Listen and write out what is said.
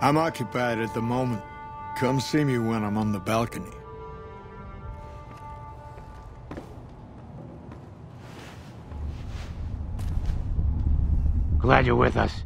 I'm occupied at the moment. Come see me when I'm on the balcony. Glad you're with us.